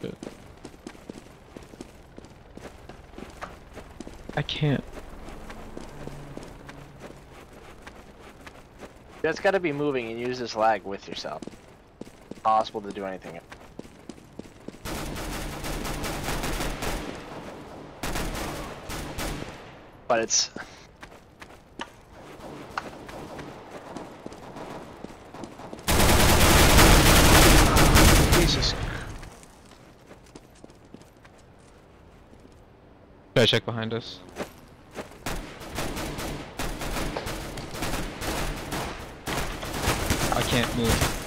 Shit. I can't. You just gotta be moving and use this lag with yourself. Possible to do anything. But it's Gotta check behind us. I can't move.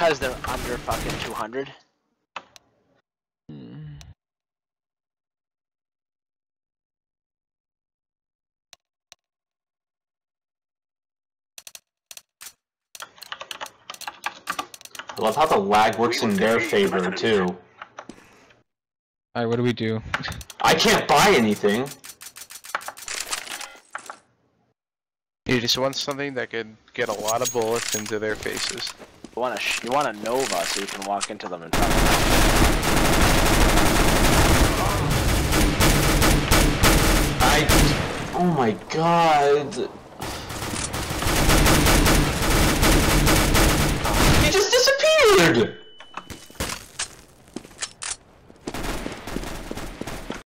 Because they're under fucking 200. I love how the lag works in their favor too. Alright, what do we do? I can't buy anything. You just want something that could get a lot of bullets into their faces. You want to you want a Nova so you can walk into them and talk. I. Oh my god. He just disappeared!